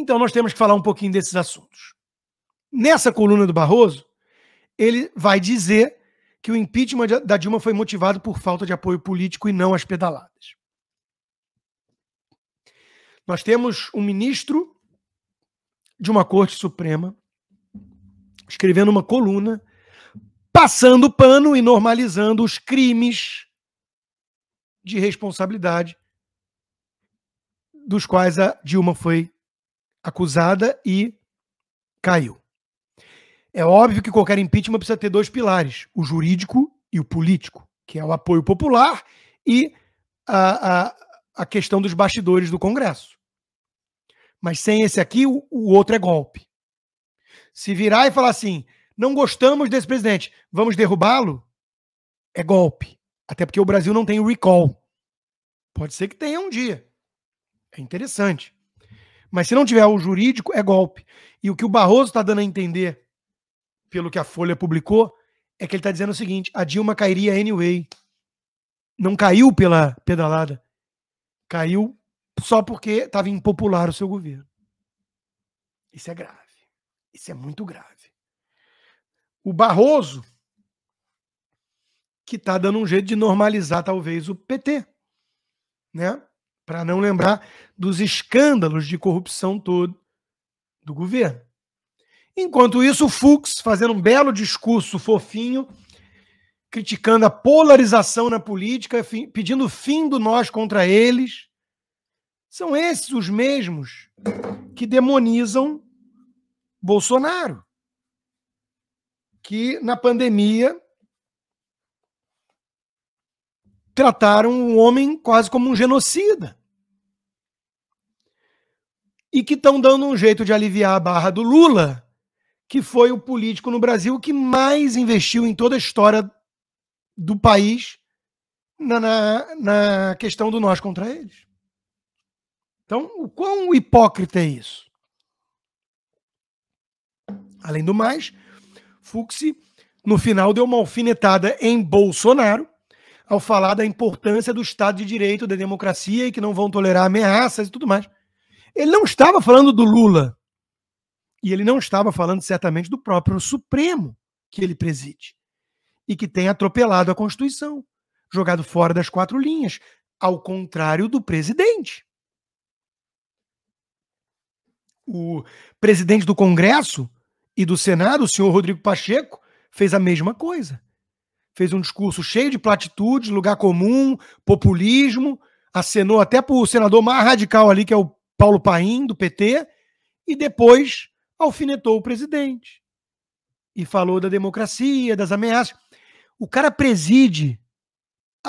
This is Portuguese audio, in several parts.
Então nós temos que falar um pouquinho desses assuntos. Nessa coluna do Barroso, ele vai dizer que o impeachment da Dilma foi motivado por falta de apoio político e não as pedaladas. Nós temos um ministro de uma Corte Suprema escrevendo uma coluna passando pano e normalizando os crimes de responsabilidade dos quais a Dilma foi acusada e caiu. É óbvio que qualquer impeachment precisa ter dois pilares: o jurídico e o político, que é o apoio popular e a, a, a questão dos bastidores do Congresso. Mas sem esse aqui, o, o outro é golpe. Se virar e falar assim, não gostamos desse presidente, vamos derrubá-lo, é golpe. Até porque o Brasil não tem recall. Pode ser que tenha um dia. É interessante. Mas se não tiver o jurídico, é golpe. E o que o Barroso está dando a entender pelo que a Folha publicou, é que ele está dizendo o seguinte: a Dilma cairia anyway. Não caiu pela pedalada. Caiu só porque estava impopular o seu governo. Isso é grave. Isso é muito grave. O Barroso, que está dando um jeito de normalizar, talvez, o PT, né? Para não lembrar dos escândalos de corrupção todo do governo. Enquanto isso, o Fux fazendo um belo discurso fofinho, criticando a polarização na política, pedindo o fim do nós contra eles. São esses os mesmos que demonizam Bolsonaro. Que na pandemia trataram o homem quase como um genocida. E que estão dando um jeito de aliviar a barra do Lula que foi o político no Brasil que mais investiu em toda a história do país na, na, na questão do nós contra eles. Então, o quão hipócrita é isso? Além do mais, Fux, no final, deu uma alfinetada em Bolsonaro ao falar da importância do Estado de Direito, da democracia e que não vão tolerar ameaças e tudo mais. Ele não estava falando do Lula. E ele não estava falando certamente do próprio Supremo que ele preside e que tem atropelado a Constituição, jogado fora das quatro linhas, ao contrário do presidente. O presidente do Congresso e do Senado, o senhor Rodrigo Pacheco, fez a mesma coisa. Fez um discurso cheio de platitudes, lugar comum, populismo, acenou até para o senador mais radical ali, que é o Paulo Paim, do PT, e depois alfinetou o presidente e falou da democracia, das ameaças. O cara preside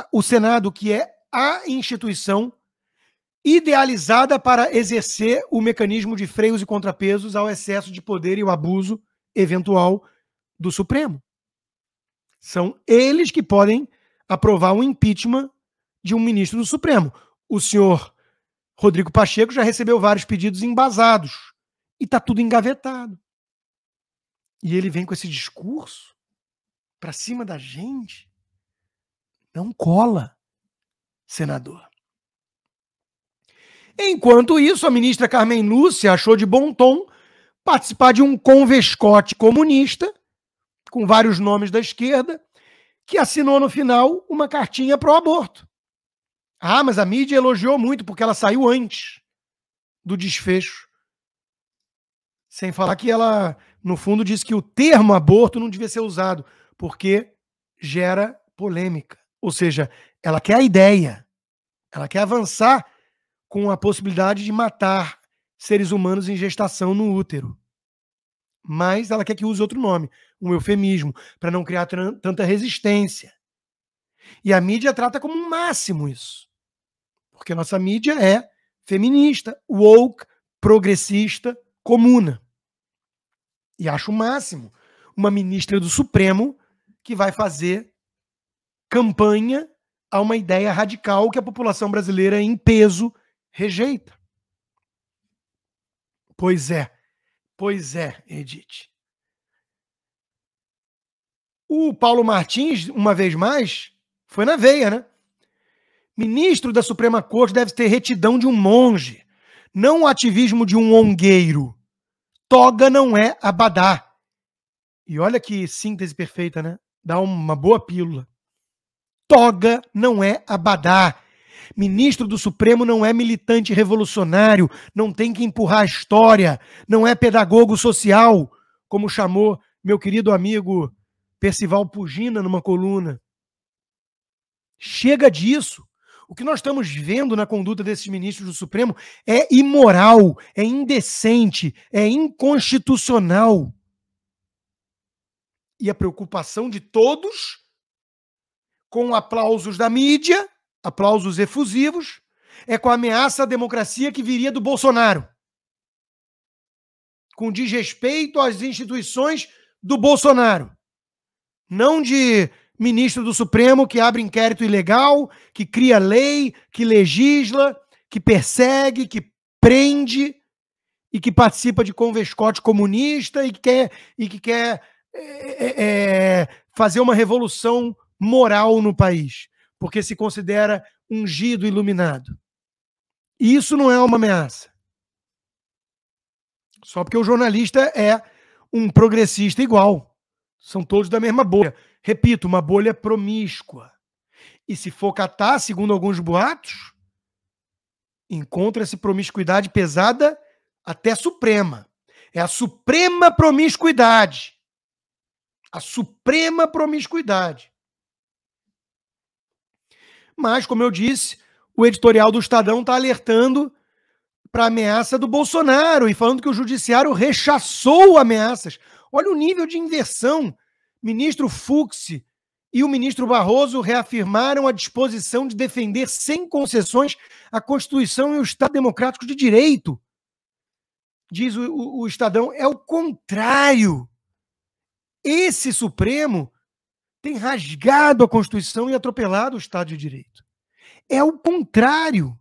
o Senado, que é a instituição idealizada para exercer o mecanismo de freios e contrapesos ao excesso de poder e o abuso eventual do Supremo. São eles que podem aprovar um impeachment de um ministro do Supremo. O senhor Rodrigo Pacheco já recebeu vários pedidos embasados e tá tudo engavetado. E ele vem com esse discurso para cima da gente. Não cola, senador. Enquanto isso, a ministra Carmen Lúcia achou de bom tom participar de um convescote comunista, com vários nomes da esquerda, que assinou no final uma cartinha pro aborto. Ah, mas a mídia elogiou muito porque ela saiu antes do desfecho sem falar que ela, no fundo, disse que o termo aborto não devia ser usado, porque gera polêmica. Ou seja, ela quer a ideia, ela quer avançar com a possibilidade de matar seres humanos em gestação no útero. Mas ela quer que use outro nome, um eufemismo, para não criar tanta resistência. E a mídia trata como um máximo isso. Porque nossa mídia é feminista, woke, progressista, comuna. E acho o máximo uma ministra do Supremo que vai fazer campanha a uma ideia radical que a população brasileira em peso rejeita. Pois é, pois é, Edith. O Paulo Martins, uma vez mais, foi na veia, né? Ministro da Suprema Corte deve ter retidão de um monge Não o ativismo de um ongueiro. Toga não é abadá. E olha que síntese perfeita, né? Dá uma boa pílula. Toga não é abadá. Ministro do Supremo não é militante revolucionário, não tem que empurrar a história, não é pedagogo social, como chamou meu querido amigo Percival Pugina numa coluna. Chega disso. O que nós estamos vendo na conduta desses ministros do Supremo é imoral, é indecente, é inconstitucional. E a preocupação de todos, com aplausos da mídia, aplausos efusivos, é com a ameaça à democracia que viria do Bolsonaro. Com desrespeito às instituições do Bolsonaro. Não de ministro do Supremo que abre inquérito ilegal, que cria lei, que legisla, que persegue, que prende e que participa de convescote comunista e que quer, e que quer é, é, é, fazer uma revolução moral no país, porque se considera ungido, iluminado. E isso não é uma ameaça. Só porque o jornalista é um progressista igual. São todos da mesma bolha. Repito, uma bolha promíscua. E se for catar, segundo alguns boatos, encontra-se promiscuidade pesada até suprema. É a suprema promiscuidade. A suprema promiscuidade. Mas, como eu disse, o editorial do Estadão está alertando para a ameaça do Bolsonaro e falando que o judiciário rechaçou ameaças. Olha o nível de inversão ministro Fux e o ministro Barroso reafirmaram a disposição de defender sem concessões a Constituição e o Estado Democrático de Direito. Diz o, o, o Estadão, é o contrário. Esse Supremo tem rasgado a Constituição e atropelado o Estado de Direito. É o contrário.